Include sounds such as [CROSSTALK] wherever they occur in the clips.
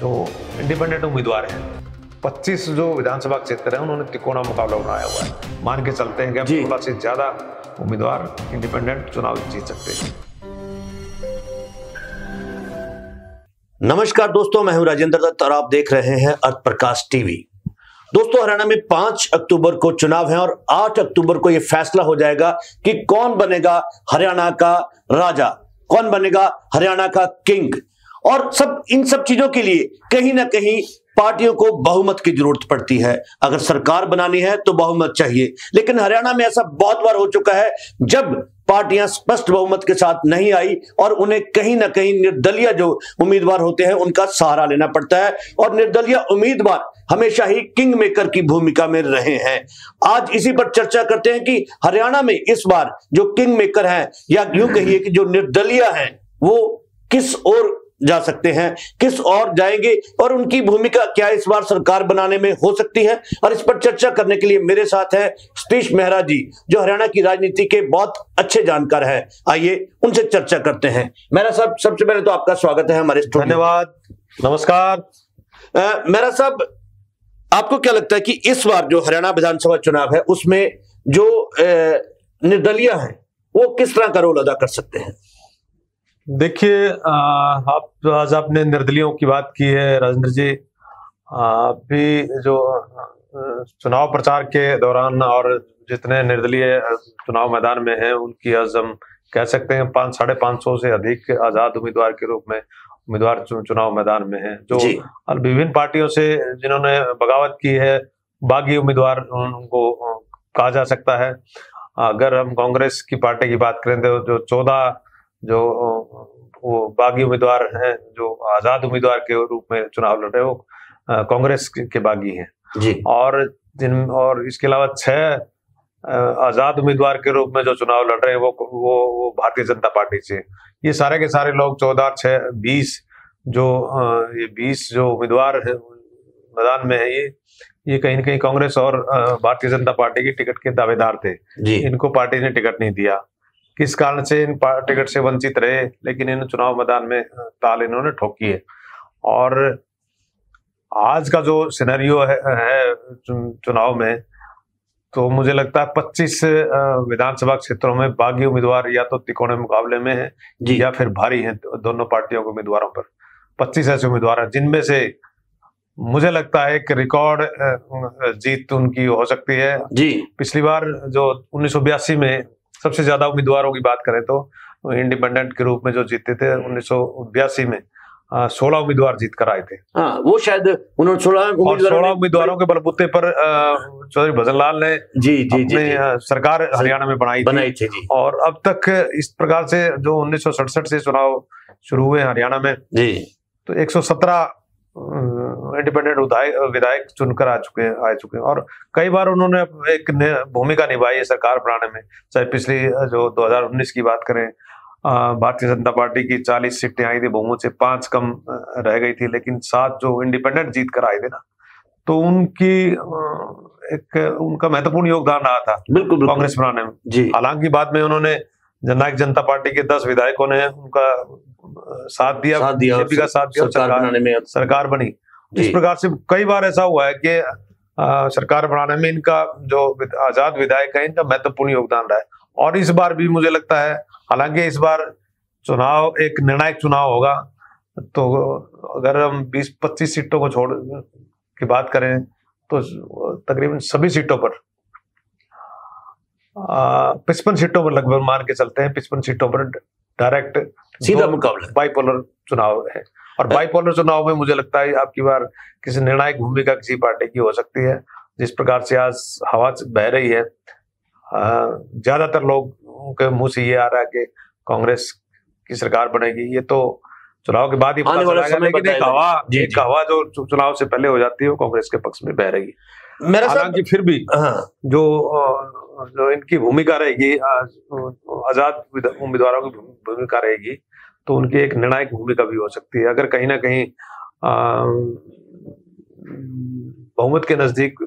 जो इंडिपेंडेंट उम्मीदवार हैं 25 जो विधानसभा क्षेत्र है उन्होंने तिकोना मुकाबला बनाया हुआ है। मान के चलते हैं कि थोड़ा से ज़्यादा उम्मीदवार इंडिपेंडेंट चुनाव जीत सकते हैं। नमस्कार दोस्तों मैं हूँ राजेंद्र दत्त और आप देख रहे हैं अर्थ प्रकाश टीवी। दोस्तों हरियाणा में 5 अक्टूबर को चुनाव है और 8 अक्टूबर को यह फैसला हो जाएगा कि कौन बनेगा हरियाणा का राजा कौन बनेगा हरियाणा का किंग। और सब, इन सब चीज़ों के लिए कहीं ना कहीं पार्टियों को बहुमत की ज़रूरत पड़ती है। अगर सरकार बनानी है तो बहुमत चाहिए। लेकिन हरियाणा में ऐसा बहुत बार हो चुका है, जब पार्टियाँ स्पष्ट बहुमत के साथ नहीं आई और उन्हें कहीं ना कहीं निर्दलीय जो उम्मीदवार होते हैं, उनका सहारा लेना पड़ता है और निर्दलीय उम्मीदवार हमेशा ही किंग मेकर की भूमिका में रहे हैं। आज इसी पर चर्चा करते हैं कि हरियाणा में इस बार जो किंग मेकर हैं, या यूँ कहिए कि जो निर्दलीय हैं, वो किस ओर जा सकते हैं। किस और जाएँगे और उनकी भूमिका क्या इस बार सरकार बनाने में हो सकती है? और इस पर चर्चा करने के लिए मेरे साथ है सतीश मेहरा जी जो हरियाणा की राजनीति के बहुत अच्छे जानकार हैं। आइए उनसे चर्चा करते हैं। मेहरा साहब सबसे पहले तो आपका स्वागत है हमारे धन्यवाद। नमस्कार। मेहरा साहब आपको क्या लगता है कि इस बार जो हरियाणा विधानसभा चुनाव है उसमें जो निर्दलीय है वो किस तरह का रोल अदा कर सकते हैं? देखिए आप आज आपने निर्दलियों की बात की है राजेंद्र जी। अभी जो चुनाव प्रचार के दौरान और जितने निर्दलीय चुनाव मैदान में हैं उनकी आज हम कह सकते हैं पाँच साढ़े पाँच सौ से अधिक आज़ाद उम्मीदवार के रूप में उम्मीदवार चुनाव मैदान में हैं जो विभिन्न पार्टियों से जिन्होंने बगावत की है बागी उम्मीदवार उनको कहा जा सकता है। अगर हम कांग्रेस की पार्टी की बात करें तो जो चौदह जो वो बागी उम्मीदवार हैं जो आज़ाद उम्मीदवार के रूप में चुनाव लड़ रहे हैं, वो कांग्रेस के बागी हैं। जी। और जिन और इसके अलावा छह आज़ाद उम्मीदवार के रूप में जो चुनाव लड़ रहे हैं वो वो वो भारतीय जनता पार्टी से ये सारे के सारे लोग चौदह छह बीस जो ये बीस जो उम्मीदवार हैं मैदान में है ये ये कहीं ना कहीं कांग्रेस और भारतीय जनता पार्टी की टिकट के दावेदार थे। जी। इनको पार्टी ने टिकट नहीं दिया। किस कारण से इन टिकट से वंचित रहे लेकिन इन चुनाव मैदान में ताल इन्होंने ठोकी है। और आज का जो सिनेरियो है, है चुनाव में तो मुझे लगता है 25 विधानसभा क्षेत्रों में बागी उम्मीदवार या तो तिकोणे मुकाबले में है जी। या फिर भारी हैं दोनों पार्टियों के उम्मीदवारों पर। 25 ऐसे उम्मीदवार हैं जिनमें से मुझे लगता है कि रिकॉर्ड जीत उनकी हो सकती है। जी। पिछली बार जो उन्नीस सौ बयासी में सबसे ज़्यादा उम्मीदवारों की बात करें तो इंडिपेंडेंट के रूप में जो जीते थे उन्नीस सौ बयासी में सोलह उम्मीदवार जीत कर आए थे। हाँ वो शायद उन्होंने सोलह उम्मीदवारों सोलह उम्मीदवारों के बलबूते पर चौधरी भजन लाल ने जी जी जी, जी। सरकार हरियाणा में बनाई थी। बनाई थी जी। और अब तक इस प्रकार से जो उन्नीस सौ सड़सठ से चुनाव शुरू हुए हरियाणा में जी। तो 117 इंडिपेंडेंट विधायक चुनकर आ चुके हैं आ चुके हैं। और कई बार उन्होंने एक भूमिका निभाई है सरकार बनाने में। चाहे पिछली जो 2019 की बात करें भारतीय जनता पार्टी की 40 सीटें आई थी बहुमत से पाँच कम रह गई थी लेकिन सात जो इंडिपेंडेंट जीत कर आए थे ना तो उनकी एक उनका महत्वपूर्ण योगदान रहा था बिल्कुल बिल्कुल। कांग्रेस बनाने में। जी। हालाँकि बाद में उन्होंने जननायक जनता पार्टी के दस विधायकों ने उनका साथ दिया। साथ दिया बीजेपी का साथ दिया सरकार सरकार बनाने में सरकार बनी। इस प्रकार से कई बार ऐसा हुआ है कि सरकार बनाने में इनका जो आज़ाद विधायक है इनका महत्वपूर्ण योगदान रहा है। और इस बार भी मुझे लगता है हालाँकि इस बार चुनाव एक निर्णायक चुनाव होगा तो अगर हम 20-25 सीटों को छोड़ की बात करें तो तकरीबन सभी सीटों पर पचपन सीटों पर लगभग मान के चलते हैं पचपन सीटों पर डायरेक्ट सीधा मुकाबला। बाइपोलर चुनाव है। और बाइपोलर चुनाव में मुझे लगता है आपकी बार किसी निर्णायक भूमिका किसी पार्टी की हो सकती है जिस प्रकार से आज हवा बह रही है। ज़्यादातर लोग के मुँह से ये आ रहा है कि कांग्रेस की सरकार बनेगी। ये तो चुनाव के बाद ही पता समय लेकिन एक हवा एक हवा जो चुनाव से पहले हो जाती है वो कांग्रेस के पक्ष में बह रही है। मेरा साहब हालाँकि फिर भी हाँ। जो जो इनकी भूमिका रहेगी आज़ाद उम्मीदवारों की भूमिका रहेगी तो उनकी एक निर्णायक भूमिका भी हो सकती है। अगर कहीं ना कहीं बहुमत के नज़दीक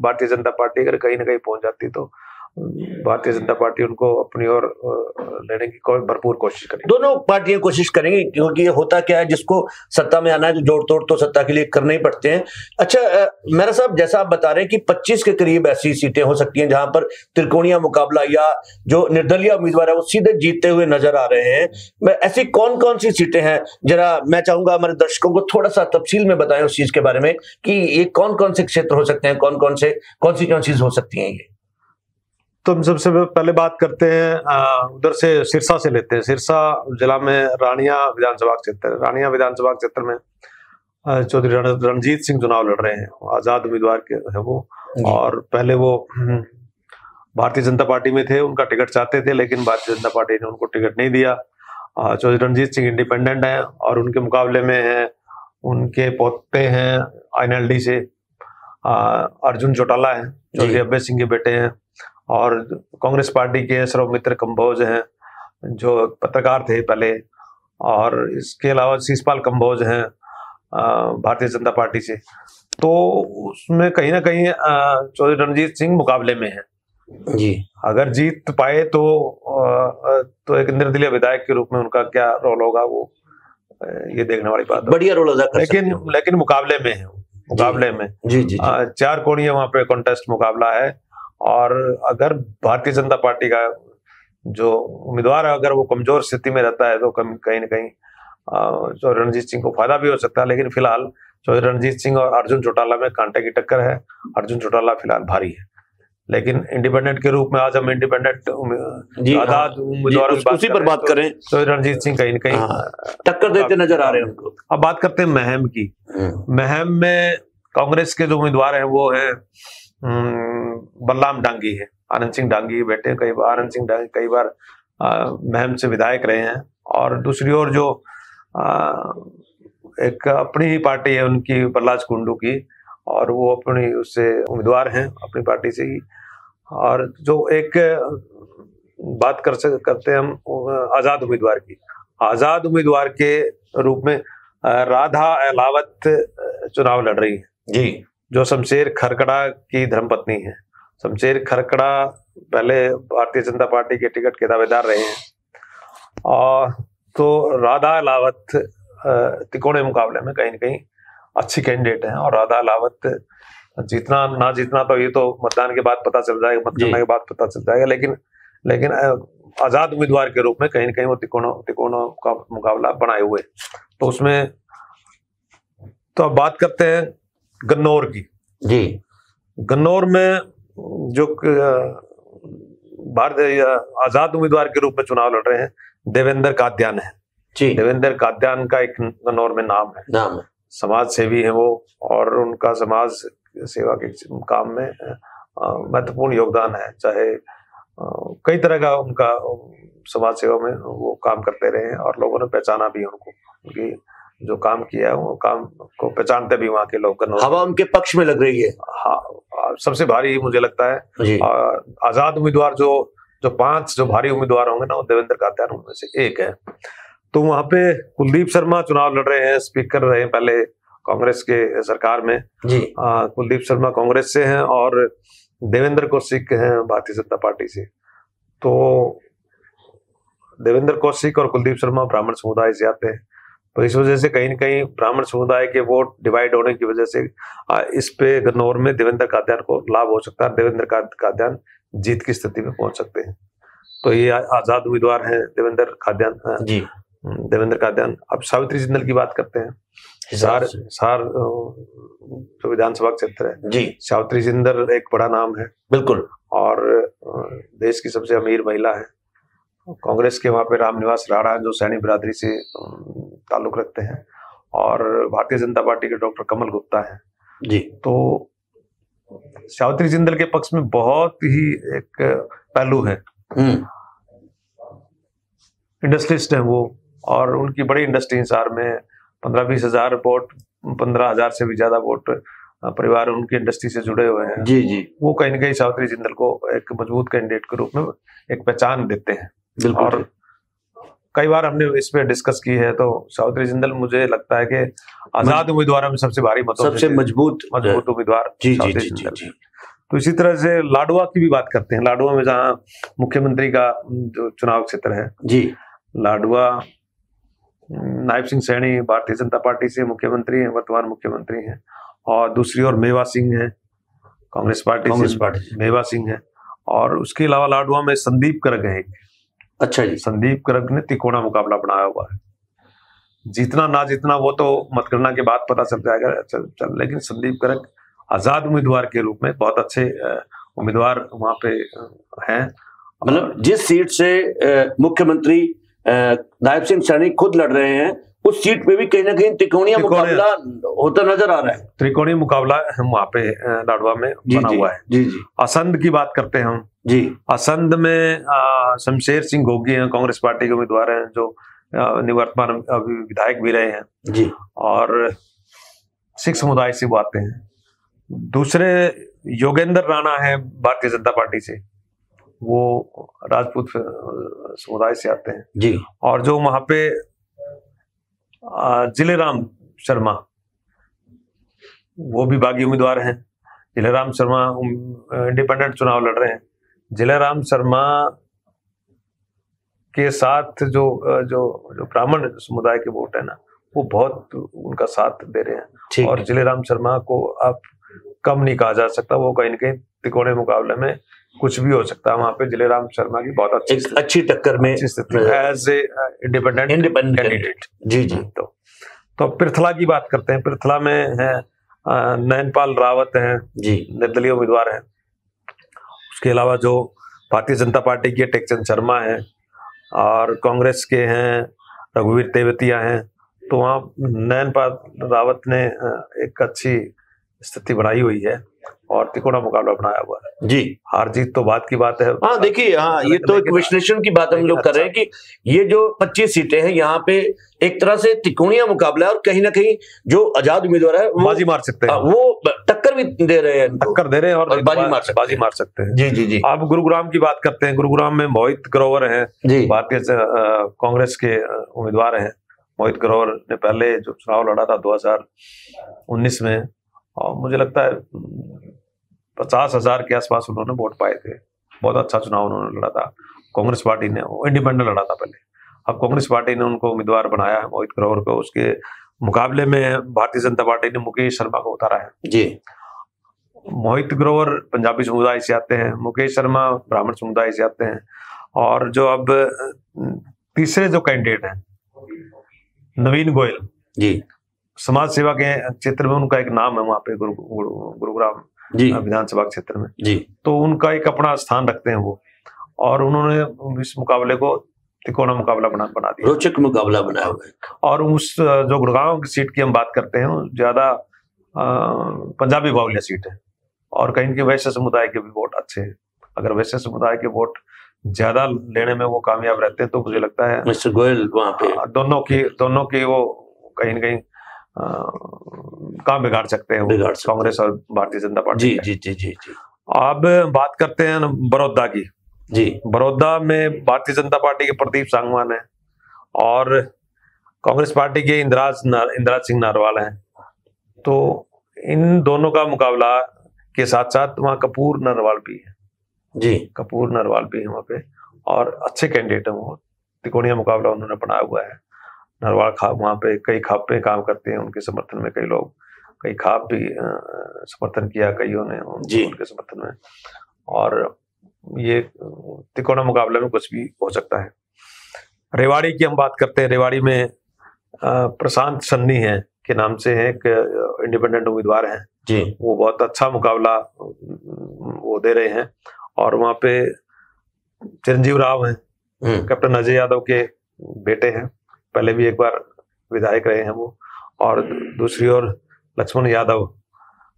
भारतीय जनता पार्टी अगर कहीं ना कहीं पहुँच जाती तो भारतीय जनता पार्टी उनको अपनी ओर लेने की भरपूर कोशिश करेगी। दोनों पार्टियाँ कोशिश करेंगी, क्योंकि ये होता क्या है, जिसको सत्ता में आना है जो जोड़ तोड़ तो सत्ता के लिए करने ही पड़ते हैं। अच्छा मेरा साहब, जैसा आप बता रहे हैं कि 25 के करीब ऐसी सीटें हो सकती हैं, जहाँ पर त्रिकोणीय मुकाबला या जो निर्दलीय उम्मीदवार है, वो सीधे जीतते हुए नज़र आ रहे हैं। ऐसी कौन कौन सी सीटें हैं? जरा मैं चाहूँगा हमारे दर्शकों को थोड़ा सा तफसील में बताएँ उस चीज़ के बारे में कि ये कौन कौन से क्षेत्र हो सकते हैं कौन कौन से, कौन सी हो सकती है ये? तो हम सबसे पहले बात करते हैं उधर से सिरसा से लेते हैं। सिरसा जिला में रानिया विधानसभा क्षेत्र रानिया विधानसभा क्षेत्र में चौधरी रणजीत सिंह चुनाव लड़ रहे हैं। आज़ाद उम्मीदवार के है वो। और पहले वो हम्म, भारतीय जनता पार्टी में थे उनका टिकट चाहते थे लेकिन भारतीय जनता पार्टी ने उनको टिकट नहीं दिया। चौधरी रणजीत सिंह इंडिपेंडेंट हैं और उनके मुकाबले में है उनके पोते हैं आई से। अर्जुन चौटाला है चौधरी अभय सिंह के बेटे हैं। और कांग्रेस पार्टी के सर्वमित्र कंबोज हैं जो पत्रकार थे पहले और इसके अलावा शीशपाल कंबोज हैं भारतीय जनता पार्टी से। तो उसमें कहीं ना कहीं चौधरी रणजीत सिंह मुकाबले में है। जी। अगर जीत पाए तो तो एक निर्दलीय विधायक के रूप में उनका क्या रोल होगा वो ये देखने वाली बात बढ़िया रोल अदा लेकिन लेकिन मुकाबले में है मुकाबले में। जी जी, जी। चार कोणीय वहाँ पे कॉन्टेस्ट मुकाबला है। और अगर भारतीय जनता पार्टी का जो उम्मीदवार है अगर वो कमज़ोर स्थिति में रहता है तो कहीं ना कहीं चौधरी रणजीत सिंह को फ़ायदा भी हो सकता है लेकिन फ़िलहाल चौधरी रणजीत सिंह और अर्जुन चौटाला में कांटे की टक्कर है अर्जुन चौटाला फ़िलहाल भारी है लेकिन इंडिपेंडेंट के रूप में आज हम इंडिपेंडेंट आज़ाद हाँ। उम्मीदवारों की उसी पर बात तो करें चौधरी रणजीत सिंह कहीं ना कहीं हाँ, टक्कर देते नज़र आ रहे हैं उनको अब बात करते हैं महम की हम्म। महम में कांग्रेस के जो उम्मीदवार हैं वो है बलराम डांगी है। आनंद सिंह डांगी बेटे कई बार आनंद सिंह डांगी कई बार महम से विधायक रहे हैं। और दूसरी ओर जो आ, एक अपनी ही पार्टी है उनकी प्रहलाद कुंडू की और वो अपनी उससे उम्मीदवार हैं अपनी पार्टी से ही। और जो एक बात कर सक करते हैं हम आज़ाद उम्मीदवार की। आज़ाद उम्मीदवार के रूप में राधा अलावत चुनाव लड़ रही है। जी। जो शमशेर खरकड़ा की धर्मपत्नी है। शमशेर खरकड़ा पहले भारतीय जनता पार्टी के टिकट के दावेदार रहे हैं। और तो राधा लावत तिकोणे मुकाबले में कहीं ना कहीं अच्छी कैंडिडेट है। और राधा लावत जीतना ना जीतना तो ये तो मतदान के बाद पता चल जाएगा मतदान के बाद पता चल जाएगा। लेकिन लेकिन आज़ाद उम्मीदवार के रूप में कहीं ना कहीं वो तिकोणों तिकोणों का मुकाबला बनाए हुए। तो उसमें तो अब बात करते हैं गन्नौर की। जी। गन्नौर में जो भारतीय आज़ाद उम्मीदवार के रूप में चुनाव लड़ रहे हैं देवेंद्र काद्यान है। जी। देवेंद्र काद्यान का एक गन्नौर में नाम है। नाम है। समाज सेवी है वो और उनका समाज सेवा के काम में महत्वपूर्ण योगदान है। चाहे कई तरह का उनका समाज सेवा में वो काम करते रहे हैं और लोगों ने पहचाना भी उनको उनकी जो काम किया है वो काम को पहचानते भी वहाँ के लोग हवा उनके पक्ष में लग रही है। हाँ सबसे भारी मुझे लगता है। आज़ाद उम्मीदवार जो जो पाँच जो भारी उम्मीदवार होंगे ना वो देवेंद्र कात्यान उनमें से एक है। तो वहाँ पे कुलदीप शर्मा चुनाव लड़ रहे हैं स्पीकर रहे पहले कांग्रेस के सरकार में। जी। कुलदीप शर्मा कांग्रेस से हैं और देवेंद्र कौशिक हैं भारतीय जनता पार्टी से। तो देवेंद्र कौशिक और कुलदीप शर्मा ब्राह्मण समुदाय से आते हैं। तो इस वजह से कहीं ना कहीं ब्राह्मण समुदाय के वोट डिवाइड होने की वजह से इस पे गन्नौर में देवेंद्र काद्यान को लाभ हो सकता है देवेंद्र काद्यान जीत की स्थिति में पहुँच सकते हैं। तो ये आज़ाद उम्मीदवार हैं देवेंद्र खाद्यान जी। देवेंद्र काद्यान अब सावित्री जिंदल की बात करते हैं। सार सार जो विधानसभा क्षेत्र है। जी। सावित्री जिंदल एक बड़ा नाम है। बिल्कुल। और देश की सबसे अमीर महिला है। कांग्रेस के वहाँ पे रामनिवास राणा जो सैनी बिरादरी से ताल्लुक रखते हैं। और भारतीय जनता पार्टी के डॉक्टर कमल गुप्ता हैं। जी। तो सावित्री जिंदल के पक्ष में बहुत ही एक पहलू है। इंडस्ट्रिस्ट हम्म। है वो और उनकी बड़ी इंडस्ट्री हिसार में। पंद्रह बीस हज़ार वोट पंद्रह हज़ार से भी ज़्यादा वोट परिवार उनकी इंडस्ट्री से जुड़े हुए हैं। जी जी। वो कहीं ना कहीं सावित्री जिंदल को एक मज़बूत कैंडिडेट के रूप में एक पहचान देते हैं। और कई बार हमने इस पे डिस्कस की है तो चौधरी जिंदल मुझे लगता है कि आज़ाद उम्मीदवारों में सबसे भारी मतों सबसे मज़बूत मज़बूत उम्मीदवार जी जी जी, जी, जी। तो इसी तरह से लाडुआ की भी बात करते हैं। लाडुआ में जहाँ मुख्यमंत्री का जो चुनाव क्षेत्र है। जी। लाडुआ नायब सिंह सैनी भारतीय जनता पार्टी से मुख्यमंत्री हैं वर्तमान मुख्यमंत्री हैं और दूसरी ओर मेवा सिंह है कांग्रेस पार्टी कांग्रेस पार्टी मेवा सिंह है और उसके अलावा लाडुआ में संदीप करग है। अच्छा जी। संदीप करक ने तिकोना मुकाबला बनाया हुआ है। जीतना ना जीतना वो तो मतगणना के बाद पता चल जाएगा चल, चल लेकिन संदीप करक आज़ाद उम्मीदवार के रूप में बहुत अच्छे उम्मीदवार वहाँ पे हैं। मतलब जिस सीट से मुख्यमंत्री नायब सिंह सैनी खुद लड़ रहे हैं उस सीट पे भी कहीं ना कहीं तिकोनिया। मुकाबला होता नज़र आ रहा है। त्रिकोणीय मुकाबला हम वहाँ पे लाडवा में जी बना जी हुआ है। जी जी। असंध की बात करते हैं हम। जी। असंध में शमशेर सिंह गोगी हैं कांग्रेस पार्टी के उम्मीदवार हैं जो निवर्तमान अभी विधायक भी रहे हैं। जी। और सिख समुदाय से वो आते हैं। दूसरे योगेंद्र राणा है भारतीय जनता पार्टी से। वो राजपूत समुदाय से आते हैं। जी। और जो वहाँ पे जिलेराम शर्मा। वो भी बागी उम्मीदवार हैं। जिलेराम शर्मा इंडिपेंडेंट चुनाव लड़ रहे हैं। जिलेराम शर्मा के साथ जो जो जो ब्राह्मण समुदाय के वोट है ना वो बहुत उनका साथ दे रहे हैं। और जिलेराम शर्मा को आप कम नहीं कहा जा सकता। वो कहीं ना कहीं तिकोने मुकाबले में कुछ भी हो सकता है वहाँ पे जिलेराम शर्मा की बहुत अच्छी एक अच्छी टक्कर में as a independent independent candidate जी जी. तो तो पृथला की बात करते हैं पृथला में है अ, नयनपाल रावत हैं जी. निर्दलीय उम्मीदवार हैं. उसके अलावा जो भारतीय जनता पार्टी के टेकचंद शर्मा हैं और कांग्रेस के हैं रघुवीर तेवतिया हैं तो वहाँ नयनपाल रावत ने एक अच्छी स्थिति बनाई हुई है. और तिकोना मुकाबला बनाया हुआ है। जी। हार जीत तो बात की बात है। हाँ देखिए हाँ ये तो एक विश्लेषण की बात हम लोग कर रहे हैं कि ये जो 25 सीटें हैं यहाँ पे एक तरह से तिकोणिया मुकाबला है और कहीं ना कहीं जो आज़ाद उम्मीदवार है बाजी मार सकते हाँ, हैं वो टक्कर भी दे रहे हैं टक्कर दे रहे हैं और, और बाजी मार सकते बाजी मार सकते हैं। जी जी जी। आप गुरुग्राम की बात करते हैं। गुरुग्राम में मोहित ग्रोवर है। भारतीय कांग्रेस के उम्मीदवार हैं। मोहित ग्रोवर ने पहले जो चुनाव लड़ा था 2019 में और मुझे लगता है पचास हज़ार के आसपास उन्होंने वोट पाए थे। बहुत अच्छा चुनाव उन्होंने लड़ा था। कांग्रेस पार्टी ने इंडिपेंडेंट लड़ा था पहले। अब कांग्रेस पार्टी ने उनको उम्मीदवार बनाया है मोहित ग्रोवर को। उसके मुकाबले में भारतीय जनता पार्टी ने मुकेश शर्मा को उतारा है। जी। मोहित ग्रोवर पंजाबी समुदाय से आते हैं मुकेश शर्मा ब्राह्मण समुदाय से आते हैं। और जो अब तीसरे जो कैंडिडेट हैं नवीन गोयल। जी। समाज सेवा के क्षेत्र में उनका एक नाम है वहाँ पे गुरु, गुरु, गुरुग्राम। विधानसभा क्षेत्र में। जी। तो उनका एक अपना स्थान रखते हैं वो। और उन्होंने इस मुकाबले को तिकोना मुकाबला बना बना दिया। रोचक मुकाबला बनाया हुआ है। और उस जो गुड़गांव की सीट की हम बात करते हैं ज़्यादा पंजाबी बाहुल्य सीट है। और कहीं के वैश्य समुदाय के भी वोट अच्छे हैं। अगर वैश्य समुदाय के वोट ज़्यादा लेने में वो कामयाब रहते हैं तो मुझे लगता है मिस्टर गोयल वहाँ पे। दोनों की दोनों की वो कहीं न कहीं काम बिगाड़ सकते हैं बिगाड़ कांग्रेस और भारतीय जनता पार्टी जी जी जी जी जी। अब बात करते हैं बड़ौदा की। जी। बड़ौदा में भारतीय जनता पार्टी के प्रदीप सांगवान है और कांग्रेस पार्टी के इंदिराज इंदिराज सिंह नारवाल हैं। तो इन दोनों का मुकाबला के साथ साथ वहाँ कपूर नरवाल भी है। जी। कपूर नरवाल भी है वहाँ पे और अच्छे कैंडिडेट हैं वो। तिकोनिया मुकाबला उन्होंने बनाया हुआ है। नरवाल खाप वहाँ पे कई खाप पे काम करते हैं उनके समर्थन में कई लोग कई खाप भी समर्थन किया कईयों ने उन- उनके समर्थन में। और ये तिकोना मुकाबले में कुछ भी हो सकता है। रेवाड़ी की हम बात करते हैं। रेवाड़ी में प्रशांत सन्नी है के नाम से है एक इंडिपेंडेंट उम्मीदवार हैं। जी। वो बहुत अच्छा मुकाबला वो दे रहे हैं। और वहाँ पे चिरंजीव राव हैं हम्म, कैप्टन अजय यादव के बेटे हैं। पहले भी एक बार विधायक रहे हैं वो। और दूसरी ओर लक्ष्मण यादव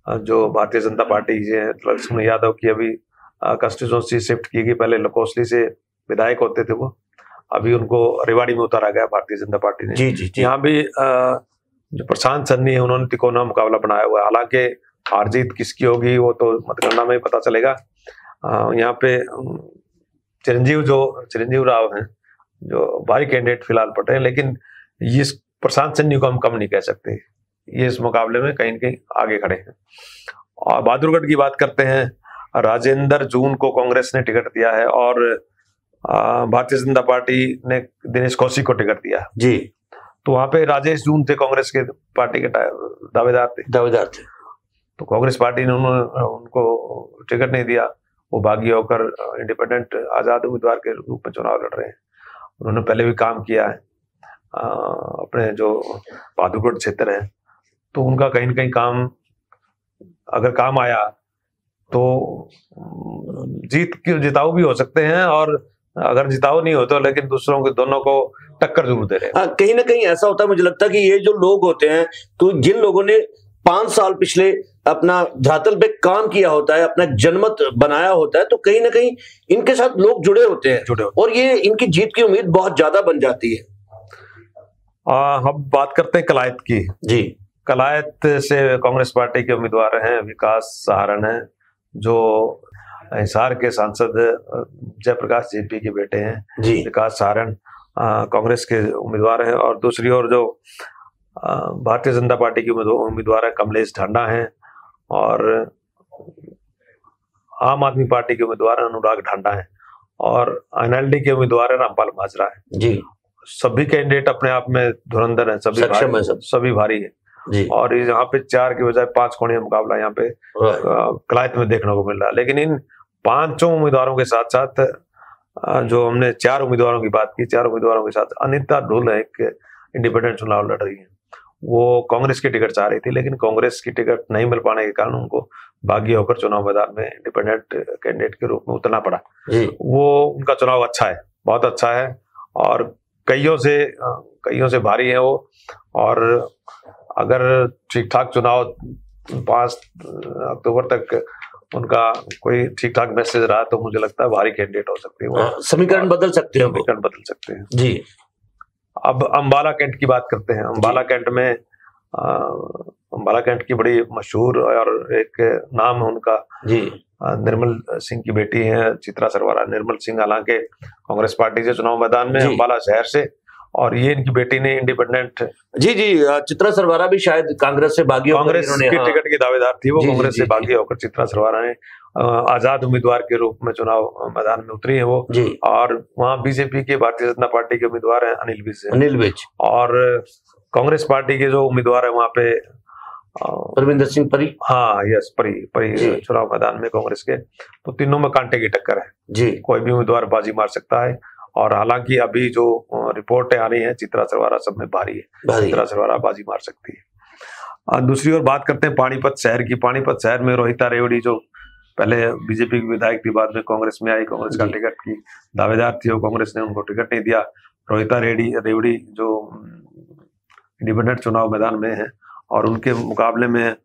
जो भारतीय जनता पार्टी से हैं लक्ष्मण यादव की अभी कंस्टिट्यूंसी शिफ्ट की गई। पहले लकोसली से विधायक होते थे वो। अभी उनको रेवाड़ी में उतारा गया भारतीय जनता पार्टी ने। जी जी जी। यहाँ भी जो प्रशांत सन्नी है उन्होंने तिकोना मुकाबला बनाया हुआ है। हालाँकि हार जीत किसकी होगी वो तो मतगणना में ही पता चलेगा। यहाँ पे चिरंजीव जो चिरंजीव राव हैं जो भारी कैंडिडेट फ़िलहाल पड़ रहे हैं लेकिन ये प्रशांत सन्नी को हम कम नहीं कह सकते। ये इस मुकाबले में कहीं न कहीं आगे खड़े हैं। और बहादुरगढ़ की बात करते हैं राजेंद्र जून को कांग्रेस ने टिकट दिया है और भारतीय जनता पार्टी ने दिनेश कौशिक को टिकट दिया जी। तो वहाँ पे राजेश जून थे कांग्रेस के पार्टी के दावेदार थे। दावेदार थे। तो कांग्रेस पार्टी ने उन्होंने उनको टिकट नहीं दिया। वो बागी होकर इंडिपेंडेंट आज़ाद उम्मीदवार के रूप में चुनाव लड़ रहे हैं। उन्होंने पहले भी काम किया है आ, अपने जो बहादुरगढ़ क्षेत्र है तो उनका कहीं ना कहीं काम अगर काम आया तो जीत जिताऊ भी हो सकते हैं और अगर जिताऊ नहीं हो तो लेकिन दूसरों के दोनों को टक्कर ज़रूर दे रहे हैं। हाँ कहीं ना कहीं ऐसा होता है मुझे लगता है कि ये जो लोग होते हैं तो जिन लोगों ने पाँच साल पिछले अपना धरातल पे काम किया होता है अपना जनमत बनाया होता है तो कहीं ना कहीं इनके साथ लोग जुड़े होते हैं। जुड़े होते और ये इनकी जीत की उम्मीद बहुत ज़्यादा बन जाती है। आ, हम बात करते हैं कलायत की। जी। कलायत से कांग्रेस पार्टी के उम्मीदवार हैं विकास सहारण हैं जो हिसार के सांसद जयप्रकाश जेपी के बेटे हैं। जी। विकास सहारण कांग्रेस के उम्मीदवार हैं। और दूसरी ओर जो भारतीय जनता पार्टी के उम्मीदवार हैं कमलेश ढांडा हैं। और आम आदमी पार्टी के उम्मीदवार अनुराग ढांडा हैं और एनएलडी के उम्मीदवार हैं रामपाल माजरा है। जी। सभी कैंडिडेट अपने आप में धुरंधर हैं सभी भारी- हैं सब। सभी भारी है। जी। और यहाँ पे चार के बजाय पाँच कोणीय मुकाबला यहाँ पे कलायत में देखने को मिल रहा है। लेकिन इन पाँचों उम्मीदवारों के साथ साथ जो हमने चार उम्मीदवारों की बात की चार उम्मीदवारों के साथ अनिता ढोल एक इंडिपेंडेंट चुनाव लड़ रही है। वो कांग्रेस की टिकट चाह रही थी लेकिन कांग्रेस की टिकट नहीं मिल पाने के कारण उनको भागी होकर चुनाव मैदान में इंडिपेंडेंट कैंडिडेट के रूप में उतरना पड़ा। वो उनका चुनाव अच्छा है बहुत अच्छा है और कईयों से कईयों से भारी है वो और अगर ठीक ठाक चुनाव पाँच अक्टूबर तक उनका कोई ठीक ठाक मैसेज रहा तो मुझे लगता है भारी कैंडिडेट हो सकते हैं हाँ, समीकरण बदल सकते हैं समीकरण बदल सकते हैं। जी। अब अंबाला कैंट की बात करते हैं। अंबाला कैंट में अ, अंबाला कैंट की बड़ी मशहूर और एक नाम है उनका। जी। निर्मल सिंह की बेटी है चित्रा सरवारा। निर्मल सिंह हालाँकि कांग्रेस पार्टी से चुनाव मैदान में जी। अंबाला शहर से और ये इनकी बेटी ने इंडिपेंडेंट जी जी चित्रा सरवारा भी शायद कांग्रेस से बागी कांग्रेस की हाँ, टिकट की दावेदार थी वो कांग्रेस से। बागी होकर चित्रा सरवारा ने आज़ाद उम्मीदवार के रूप में चुनाव मैदान में उतरी है वो। और वहाँ बीजेपी के भारतीय जनता पार्टी के उम्मीदवार हैं अनिल विज अनिल विज। और कांग्रेस पार्टी के जो उम्मीदवार है वहाँ पे परविंदर सिंह परी। हाँ यस परी परी चुनाव मैदान में कांग्रेस के। तो तीनों में कांटे की टक्कर है। जी। कोई भी उम्मीदवार बाजी मार सकता है। और हालाँकि अभी जो रिपोर्टें आ रही हैं चित्रा सरवारा सब में भारी है। चित्रा सरवारा बाजी मार सकती है। दूसरी ओर बात करते हैं पानीपत शहर की। पानीपत शहर में रोहिता रेवड़ी जो पहले बीजेपी की विधायक थी बाद में कांग्रेस में आई कांग्रेस का टिकट की दावेदार थी और कांग्रेस ने उनको टिकट नहीं दिया। रोहिता रेवड़ी रेवड़ी जो इंडिपेंडेंट चुनाव मैदान में है और उनके मुकाबले में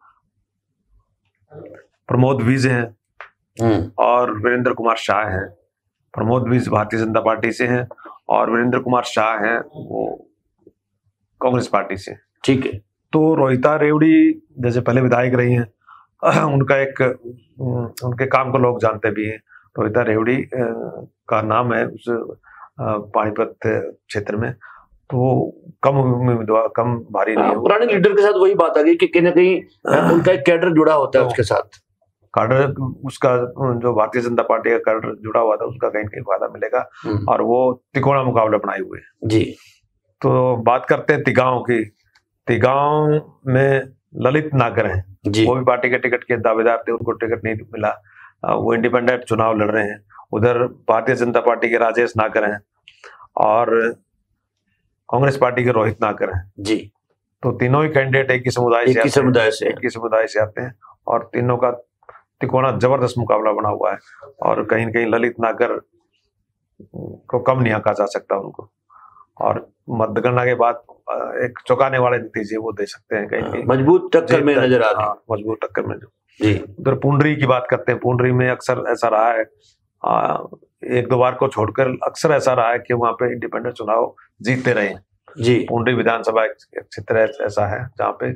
प्रमोद विज हैं हम्म। और वीरेंद्र कुमार शाह हैं। प्रमोद विज भारतीय जनता पार्टी से हैं और वीरेंद्र कुमार शाह हैं वो कांग्रेस पार्टी से ठीक है। तो रोहिता रेवड़ी जैसे पहले विधायक रही हैं [COUGHS] उनका एक उनके काम को लोग जानते भी हैं। रोहिता रेवड़ी का नाम है उस पानीपत क्षेत्र में। तो वो कम उम्मीदवार कम भारी नहीं हाँ, है पुराने लीडर के साथ वही बात आ गई कि कहीं ना कहीं उनका एक कैडर जुड़ा होता है तो- उसके साथ। कार्डर उसका जो भारतीय जनता पार्टी का कार्डर जुड़ा हुआ था उसका कहीं कहीं फ़ायदा मिलेगा। हम्म, और वो तिकोना मुकाबला बनाए हुए जी। तो बात करते हैं तिगांव की। तिगांव में ललित नागर हैं। वो भी पार्टी के टिकट के दावेदार थे उनको टिकट नहीं मिला। वो इंडिपेंडेंट चुनाव लड़ रहे हैं। उधर भारतीय जनता पार्टी के राजेश नागर हैं और कांग्रेस पार्टी के रोहित नागर हैं। जी। तो तीनों ही कैंडिडेट एक ही समुदाय से आते हैं। समुदाय से। एक ही समुदाय से आते हैं और तीनों का तिकोना ज़बरदस्त मुकाबला बना हुआ है और कहीं न कहीं ललित नागर को कम नहीं आंका जा सकता उनको। और मतगणना के बाद एक चौंकाने वाले नतीजे वो दे सकते हैं कहीं मज़बूत टक्कर में नज़र आ रही हाँ, मज़बूत टक्कर में जो। उधर पुंडरी की बात करते हैं पुंडरी में अक्सर ऐसा रहा है आ, एक दो बार को छोड़कर अक्सर ऐसा रहा है कि वहाँ पे इंडिपेंडेंट चुनाव जीतते रहे। जी। पुंडरी विधानसभा एक क्षेत्र ऐसा है जहाँ पे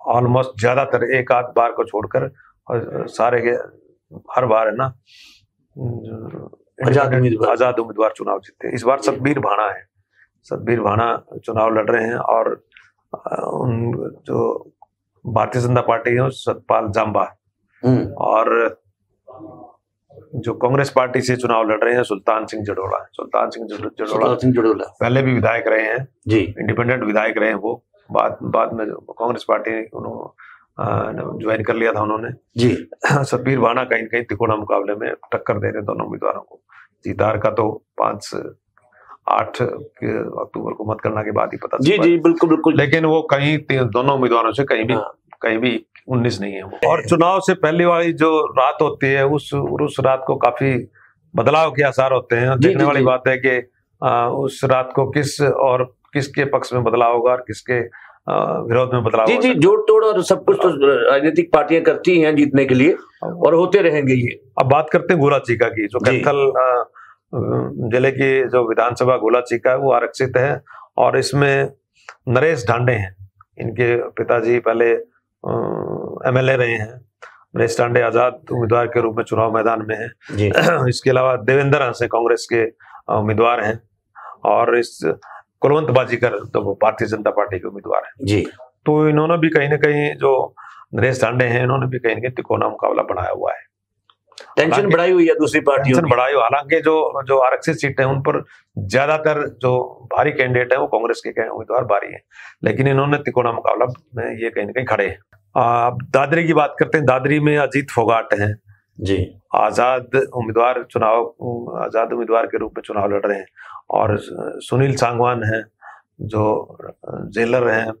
ऑलमोस्ट ज़्यादातर एक आध बार को छोड़कर और सारे के हर बार है ना आज़ाद उम्मीदवार। आज़ाद उम्मीदवार चुनाव जीतते हैं। इस बार सतबीर भाणा है। सतबीर भाना चुनाव लड़ रहे हैं और उन जो भारतीय जनता पार्टी है सतपाल जाम्बा हम्म, और जो कांग्रेस पार्टी से चुनाव लड़ रहे हैं सुल्तान सिंह जडोला। सुल्तान सिंह जडो- जडोला। सिंह जड़ोला। पहले भी विधायक रहे हैं। जी। इंडिपेंडेंट विधायक रहे हैं वो। बाद बाद में कांग्रेस पार्टी उन्होंने ज्वाइन कर लिया था उन्होंने। जी। सतबीर बाना कहीं कहीं तिकोना मुकाबले में टक्कर दे रहे हैं दोनों उम्मीदवारों को। जीतार का तो पाँच आठ अक्टूबर को मतगणना के बाद ही पता जी जी बिल्कुल बिल्कुल लेकिन वो कहीं दोनों उम्मीदवारों से कहीं भी हाँ। कहीं भी उन्नीस नहीं है वो और चुनाव से पहले वाली जो रात होती है उस उस रात को काफ़ी बदलाव के आसार होते हैं देखने जी, वाली जी। बात है कि आ, उस रात को किस और किसके पक्ष में बदलाव होगा और किसके विरोध में बदलाव जी जी जोड़ तोड़ और सब कुछ तो राजनीतिक पार्टियाँ करती हैं जीतने के लिए और होते रहेंगे ये अब बात करते हैं गोला चीका की जो जी। कैथल ज़िले की जो विधानसभा गोला चीका है वो आरक्षित है और इसमें नरेश ढांडे हैं। इनके पिताजी पहले एमएलए रहे हैं। नरेश ढांडे आज़ाद उम्मीदवार के रूप में चुनाव मैदान में हैं। [CLEARS THROAT] इसके अलावा देवेंद्र हंस कांग्रेस के उम्मीदवार हैं और इस कुलवंत बाजीकर तो वो भारतीय जनता पार्टी के उम्मीदवार हैं। जी। तो इन्होंने भी कहीं ना कहीं जो नरेश ढांडे हैं इन्होंने भी कहीं ना कहीं तिकोना मुकाबला बनाया हुआ है। टेंशन बढ़ाई हुई है दूसरी पार्टियों टेंशन बढ़ाई हो हालाँकि जो जो आरक्षित सीटें हैं उन पर ज़्यादातर जो भारी कैंडिडेट है वो कांग्रेस के उम्मीदवार भारी हैं। लेकिन इन्होंने तिकोना मुकाबला में ये कहीं ना कहीं खड़े हैं। अब दादरी की बात करते हैं दादरी में अजीत फोगाट हैं। जी। आज़ाद उम्मीदवार चुनाव आज़ाद उम्मीदवार के रूप में चुनाव लड़ रहे हैं। और सुनील सांगवान हैं। जो जेलर हैं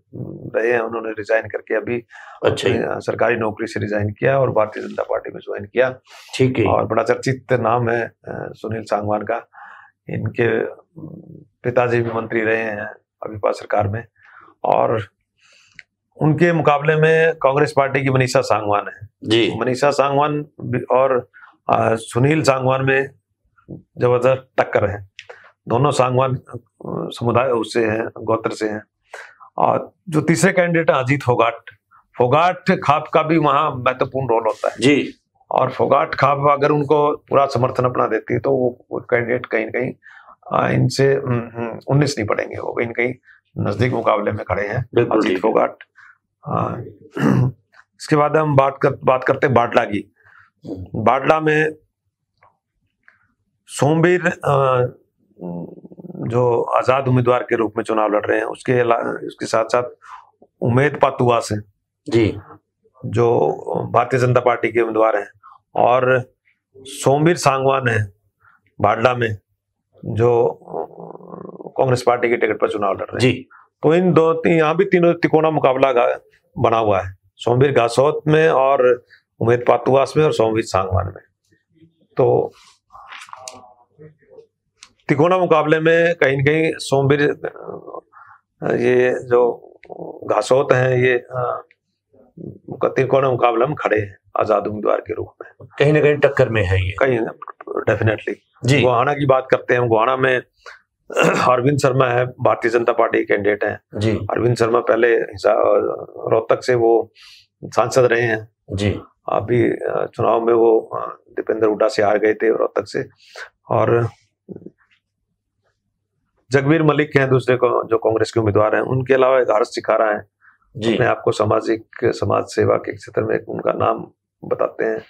रहे हैं उन्होंने रिजाइन करके अभी अच्छा सरकारी नौकरी से रिजाइन किया और भारतीय जनता पार्टी में ज्वाइन किया। ठीक है। और बड़ा चर्चित नाम है सुनील सांगवान का। इनके पिताजी भी मंत्री रहे हैं अभिपा सरकार में। और उनके मुकाबले में कांग्रेस पार्टी की मनीषा सांगवान है। जी। मनीषा सांगवान और सुनील सांगवान में ज़बरदस्त टक्कर है। दोनों सांगवान समुदाय उससे हैं गोत्र से हैं। और जो तीसरे कैंडिडेट हैं अजीत फोगाट। फोगाट खाप का भी वहाँ महत्वपूर्ण रोल होता है। जी। और फोगाट खाप अगर उनको पूरा समर्थन अपना देती है तो वो कैंडिडेट कहीं न कहीं इनसे उन्नीस नहीं पड़ेंगे। वो कहीं कहीं नज़दीक मुकाबले में खड़े हैं अजीत फोगाट। [CLEARS THROAT] इसके बाद हम बात कर बात करते हैं बाटला की। बाटला में सोमवीर जो आज़ाद उम्मीदवार के रूप में चुनाव लड़ रहे हैं उसके उसके साथ साथ उमेद पातुआस हैं। जी। जो भारतीय जनता पार्टी के उम्मीदवार हैं और सोमवीर सांगवान है बाडला में जो कांग्रेस पार्टी के टिकट पर चुनाव लड़ रहे हैं। जी। तो इन दो तीन यहाँ भी तीनों तिकोना मुकाबला बना हुआ है। सोमवीर घासौत में और उमेद पातुआस में और सोमवीर सांगवान में। तो तिकोना मुकाबले में कहीं न कहीं सोमवीर ये जो घासोत हैं ये तिकोना मुकाबला में खड़े हैं आज़ाद उम्मीदवार के रूप में। कहीं ना कहीं टक्कर में है ये। कहीं डेफिनेटली जी। गोहाना की बात करते हैं गोहाना में [CLEARS THROAT] अरविंद शर्मा है भारतीय जनता पार्टी के कैंडिडेट हैं। जी। अरविंद शर्मा पहले रोहतक से वो सांसद रहे हैं। जी। अभी चुनाव में वो दीपेंद्र हुड्डा से हार गए थे रोहतक से। और जगबीर मलिक हैं दूसरे को जो कांग्रेस के उम्मीदवार हैं उनके अलावा एक हर्ष सिखारा है। जी। अपने आप को सामाजिक समाज सेवा के क्षेत्र में उनका नाम बताते हैं।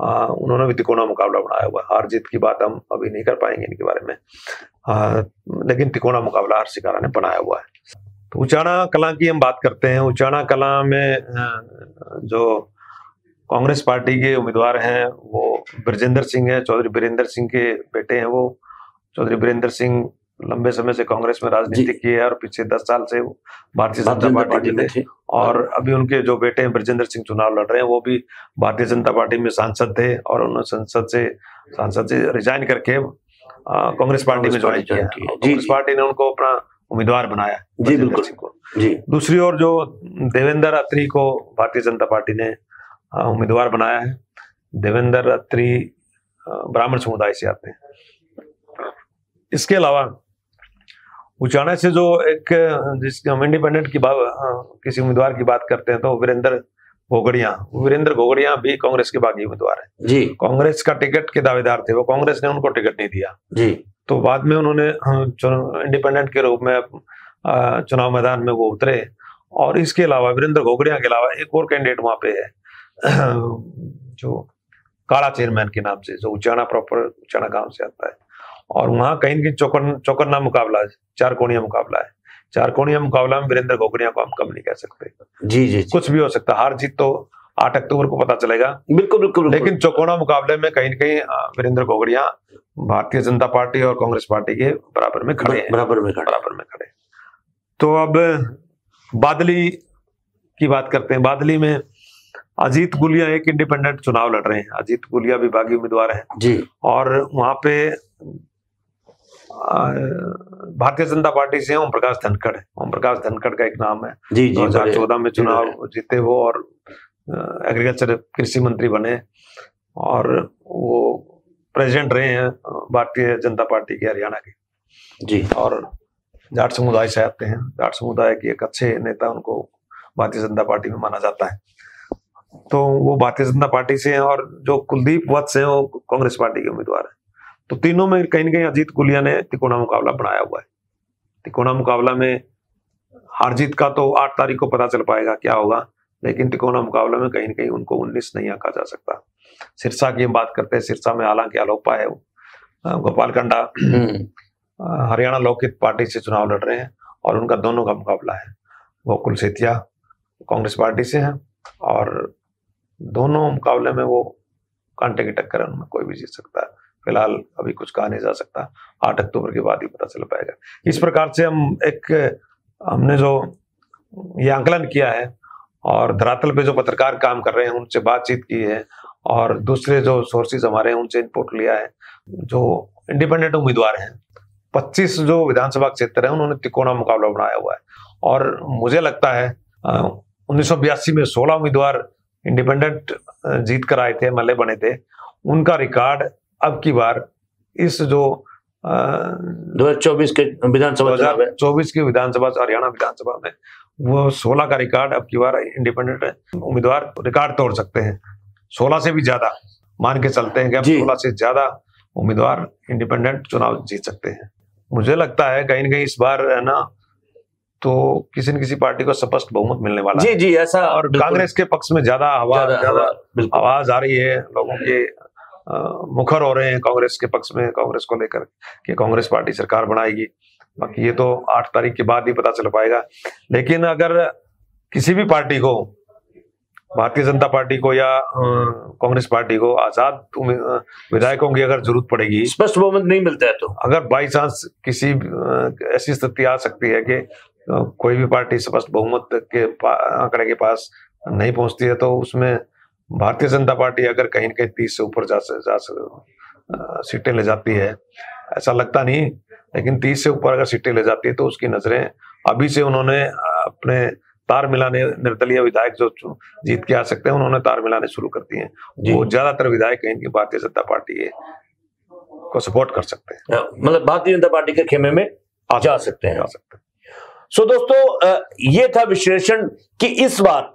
आ, उन्होंने भी तिकोना मुकाबला बनाया हुआ हार जीत की बात हम अभी नहीं कर पाएँगे इनके बारे में। आ, लेकिन तिकोना मुकाबला हर शिकारा ने बनाया हुआ है। तो उचाना कला की हम बात करते हैं। उचाणा कला में जो कांग्रेस पार्टी के उम्मीदवार हैं वो ब्रजेंद्र सिंह है। चौधरी बीरेंद्र सिंह के बेटे हैं वो। चौधरी बीरेंद्र सिंह लंबे समय से कांग्रेस में राजनीति की है और पिछले दस साल से वो भारतीय जनता पार्टी में थे। और अभी उनके जो बेटे हैं ब्रजेंद्र सिंह चुनाव लड़ रहे हैं वो भी भारतीय जनता पार्टी में सांसद थे और उन्होंने संसद से सांसद से रिजाइन करके कांग्रेस पार्टी में ज्वाइन किया। कांग्रेस पार्टी ने उनको अपना उम्मीदवार बनाया जी बिल्कुल। जी। दूसरी ओर जो देवेंद्र अत्री को भारतीय जनता पार्टी ने उम्मीदवार बनाया है देवेंद्र अत्री ब्राह्मण समुदाय से आते हैं। इसके अलावा उचाना से जो एक जिसके हम इंडिपेंडेंट की बात किसी उम्मीदवार की बात करते हैं तो वीरेंद्र घोगड़िया वीरेंद्र घोगड़िया भी कांग्रेस के बागी उम्मीदवार है। जी। कांग्रेस का टिकट के दावेदार थे वो कांग्रेस ने उनको टिकट नहीं दिया। जी। तो बाद में उन्होंने इंडिपेंडेंट के रूप में चुनाव मैदान में वो उतरे। और इसके अलावा वीरेंद्र घोगड़िया के अलावा एक और कैंडिडेट वहाँ पे है जो काला चेयरमैन के नाम से जो उचाना प्रॉपर उचाना गाँव से आता है। और वहाँ कहीं की चौकन चौकन्ना मुकाबला है चार कोणिया मुकाबला है। चार कोणिया मुकाबला में वीरेंद्र गोगड़िया को हम कम नहीं कह सकते। जी जी कुछ भी हो सकता हार जीत तो आठ अक्टूबर को पता चलेगा। बिल्कुल बिल्कुल। लेकिन चौकोना मुकाबले में कहीं न कहीं वीरेंद्र गोगड़िया भारतीय जनता पार्टी और कांग्रेस पार्टी के बराबर में खड़े हैं। बराबर में खड़ा। बराबर में खड़े। तो अब बादली की बात करते हैं। बादली में अजीत गुलिया एक इंडिपेंडेंट चुनाव लड़ रहे हैं। अजीत गुलिया विभागीय उम्मीदवार हैं। जी। और वहाँ पे भारतीय जनता पार्टी से ओम प्रकाश धनखड़ है। ओम प्रकाश धनखड़ का एक नाम है। जी जी दो हज़ार बड़े- चौदह में चुनाव जीते वो और एग्रीकल्चर कृषि मंत्री बने और वो प्रेसिडेंट रहे हैं भारतीय जनता पार्टी के हरियाणा के। जी। और जाट समुदाय से आते हैं। जाट समुदाय के एक अच्छे नेता उनको भारतीय जनता पार्टी में माना जाता है। तो वो भारतीय जनता पार्टी से हैं और जो कुलदीप वत्स हैं वो कांग्रेस पार्टी के उम्मीदवार हैं। तो तीनों में कहीं ना कहीं अजीत गुलिया ने तिकोना मुकाबला बनाया हुआ है। तिकोना मुकाबला में हार जीत का तो आठ तारीख को पता चल पाएगा क्या होगा लेकिन तिकोना मुकाबला में कहीं ना कहीं उनको उन्नीस नहीं आका जा सकता। सिरसा की हम बात करते हैं सिरसा में हालाँकि आलोपा है गोपाल कंडा हम्म, हरियाणा लोकहित पार्टी से चुनाव लड़ रहे हैं और उनका दोनों का मुकाबला है। गोकुल सेतिया कांग्रेस पार्टी से हैं और दोनों मुकाबले में वो कांटे की टक्कर है उनमें कोई भी जीत सकता है। फ़िलहाल अभी कुछ कहा नहीं जा सकता। आठ अक्टूबर के बाद ही पता चल पाएगा। इस प्रकार से हम एक, हमने जो ये आंकलन किया है और धरातल पे जो पत्रकार काम कर रहे हैं, उनसे बातचीत की है और दूसरे जो सोर्सेज हमारे हैं, उनसे इनपुट लिया है। जो इंडिपेंडेंट उम्मीदवार हैं 25 जो विधानसभा क्षेत्र है, उन्होंने तिकोना मुकाबला बनाया हुआ है। और मुझे लगता है उन्नीस सौ बयासी में 16 उम्मीदवार इंडिपेंडेंट जीत कर आए थे, मल्ले बने थे। उनका रिकॉर्ड अब की बार इस जो दो हज़ार चौबीस के विधानसभा चुनाव है। 2024 की विधानसभा हरियाणा विधानसभा में वो 16 का रिकॉर्ड अब की बार इंडिपेंडेंट उम्मीदवार रिकॉर्ड तोड़ सकते हैं। 16 से भी ज़्यादा मान के चलते हैं कि अब। 16 से ज़्यादा उम्मीदवार इंडिपेंडेंट चुनाव जीत सकते हैं। मुझे लगता है कहीं ना कहीं इस बार है ना तो किसी न किसी पार्टी को स्पष्ट बहुमत मिलने वाला है। जी जी ऐसा और कांग्रेस के पक्ष में ज़्यादा बिल्कुल। आवाज़ आ रही है लोगों के मुखर हो रहे हैं कांग्रेस के पक्ष में कांग्रेस को लेकर कि कांग्रेस पार्टी सरकार बनाएगी। बाकी ये तो आठ तारीख के बाद ही पता चल पाएगा। लेकिन अगर किसी भी पार्टी को भारतीय जनता पार्टी को या कांग्रेस पार्टी को आज़ाद विधायकों की अगर ज़रूरत पड़ेगी स्पष्ट बहुमत नहीं मिलता है तो। अगर बाई चांस किसी ऐसी स्थिति आ सकती है कि कोई भी पार्टी स्पष्ट बहुमत के आंकड़े के पास नहीं पहुँचती है तो उसमें भारतीय जनता पार्टी अगर कहीं न कहीं तीस से ऊपर जा से- जा सीटें ले जाती है ऐसा लगता नहीं लेकिन तीस से ऊपर अगर सीटें ले जाती है तो उसकी नज़रें अभी से उन्होंने अपने तार मिलाने निर्दलीय विधायक जो जीत के आ सकते हैं उन्होंने तार मिलाने शुरू कर दिए वो ज़्यादातर विधायक कहीं की भारतीय जनता पार्टी के को सपोर्ट कर सकते हैं। मतलब भारतीय जनता पार्टी के खेमे में आ जा सकते हैं। जा सकते हैं। सो दोस्तों ये था विश्लेषण कि इस बार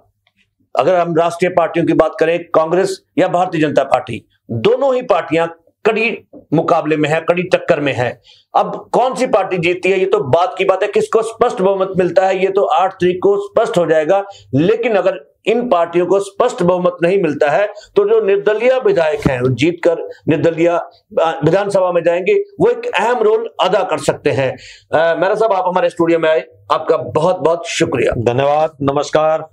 अगर हम राष्ट्रीय पार्टियों की बात करें, कांग्रेस या भारतीय जनता पार्टी, दोनों ही पार्टियाँ कड़ी मुकाबले में है, कड़ी टक्कर में है। अब कौन सी पार्टी जीतती है, ये तो बात की बात है, किसको स्पष्ट बहुमत मिलता है, ये तो आठ तारीख को स्पष्ट हो जाएगा। लेकिन अगर इन पार्टियों को स्पष्ट बहुमत नहीं मिलता है तो जो निर्दलीय विधायक हैं जीतकर निर्दलीय विधानसभा में जाएँगे, वो एक अहम रोल अदा कर सकते हैं। मेरा साहब, आप हमारे स्टूडियो में आए, आपका बहुत बहुत शुक्रिया। धन्यवाद, नमस्कार।